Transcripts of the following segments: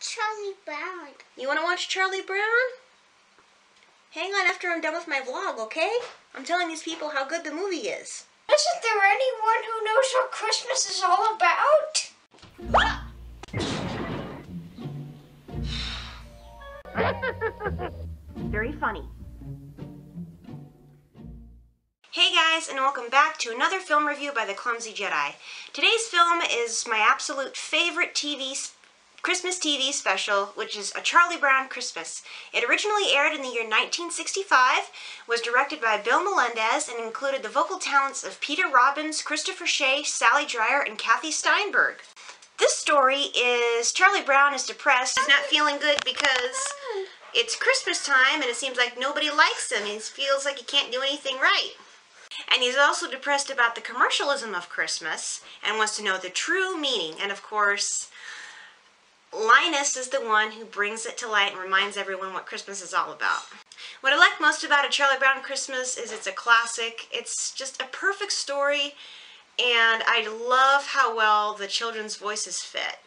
Charlie Brown. You want to watch Charlie Brown? Hang on after I'm done with my vlog, okay? I'm telling these people how good the movie is. Isn't there anyone who knows what Christmas is all about? Very funny. Hey guys, and welcome back to another film review by The Clumsy Jedi. Today's film is my absolute favorite TV Christmas TV special, which is A Charlie Brown Christmas. It originally aired in the year 1965, was directed by Bill Melendez, and included the vocal talents of Peter Robbins, Christopher Shea, Sally Dryer, and Kathy Steinberg. This story is Charlie Brown is depressed. He's not feeling good because it's Christmas time and it seems like nobody likes him. He feels like he can't do anything right. And he's also depressed about the commercialism of Christmas and wants to know the true meaning. And of course, Linus is the one who brings it to light and reminds everyone what Christmas is all about. What I like most about A Charlie Brown Christmas is it's a classic. It's just a perfect story and I love how well the children's voices fit.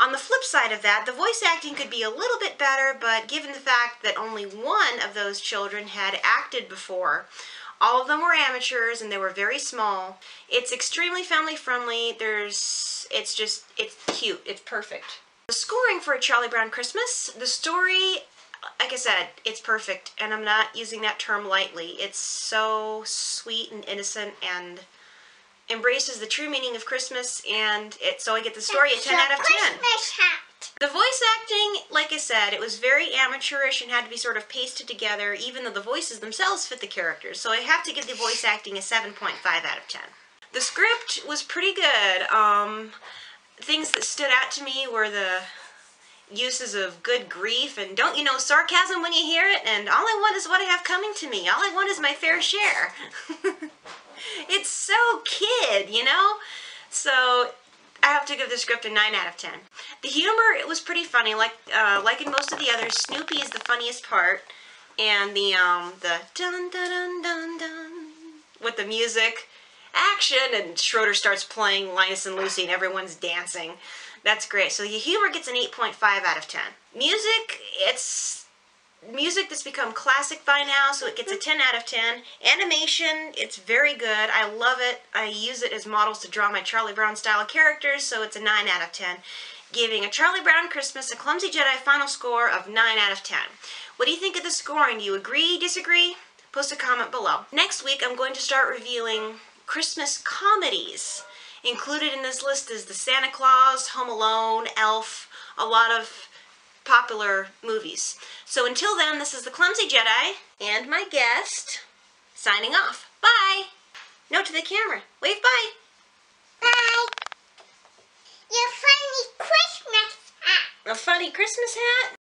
On the flip side of that, the voice acting could be a little bit better, but given the fact that only one of those children had acted before, all of them were amateurs and they were very small. It's extremely family friendly. There's, it's just, it's cute. It's perfect. The scoring for A Charlie Brown Christmas, the story, like I said, it's perfect, and I'm not using that term lightly. It's so sweet and innocent and embraces the true meaning of Christmas, and it so I get the story a 10 out of 10. Hat. The voice acting, like I said, it was very amateurish and had to be sort of pasted together, even though the voices themselves fit the characters. So I have to give the voice acting a 7.5 out of 10. The script was pretty good. Um, things that stood out to me were the uses of good grief and don't you know sarcasm when you hear it and all I want is what I have coming to me. All I want is my fair share. it's so kid, you know? So I have to give the script a 9 out of 10. The humor, it was pretty funny. Like uh, like in most of the others, Snoopy is the funniest part. And the, um, the dun dun dun dun dun with the music, action, and Schroeder starts playing Linus and Lucy and everyone's dancing. That's great. So the humor gets an 8.5 out of 10. Music, it's music that's become classic by now, so it gets a mm-hmm. 10 out of 10. Animation, it's very good. I love it. I use it as models to draw my Charlie Brown style characters, so it's a 9 out of 10. Giving A Charlie Brown Christmas a Clumsy Jedi final score of 9 out of 10. What do you think of the scoring? Do you agree, disagree? Post a comment below. Next week, I'm going to start reviewing Christmas comedies. Included in this list is The Santa Clause, Home Alone, Elf, a lot of popular movies. So until then, this is the Clumsy Jedi and my guest signing off. Bye! No, to the camera. Wave bye! Bye. Your funny Christmas hat. A funny Christmas hat?